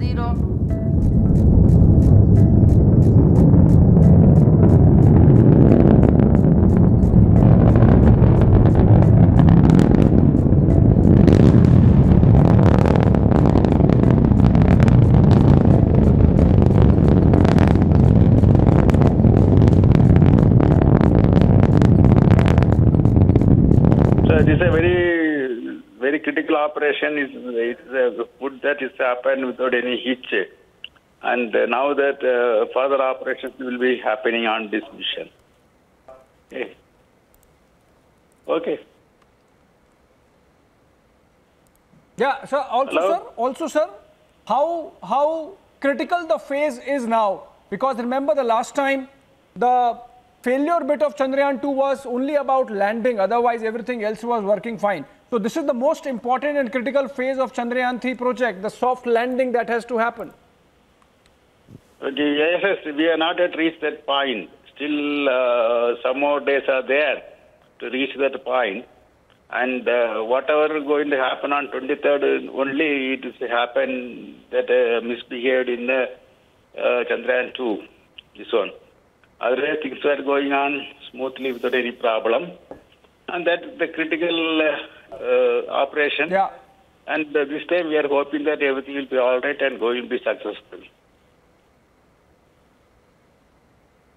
Zero जैसे मेरी critical operation is, is uh, good that is happened without any hitch. And uh, now that uh, further operations will be happening on this mission. Okay. Okay. Yeah, sir. Also, Hello? sir. Also, sir. How how critical the phase is now? Because remember the last time the failure bit of Chandrayaan 2 was only about landing. Otherwise, everything else was working fine. So this is the most important and critical phase of Chandrayaan 3 project, the soft landing that has to happen. Yes, yes, we are not yet reached that point. Still, uh, some more days are there to reach that point. And uh, whatever going to happen on 23rd, only it is happen that uh, misbehaved in the uh, Chandrayaan 2, this one. Otherwise, things were going on smoothly without any problem. And that the critical uh, operation. Yeah. And uh, this time we are hoping that everything will be all right and going to be successful.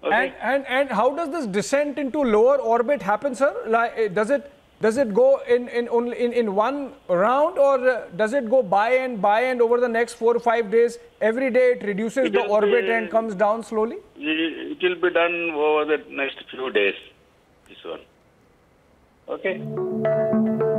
Okay. And, and and how does this descent into lower orbit happen, sir? Like, does it does it go in in only in, in one round, or uh, does it go by and by and over the next four or five days? Every day it reduces It the orbit be- and comes down slowly. It will be done over the next few days. This one. Okay.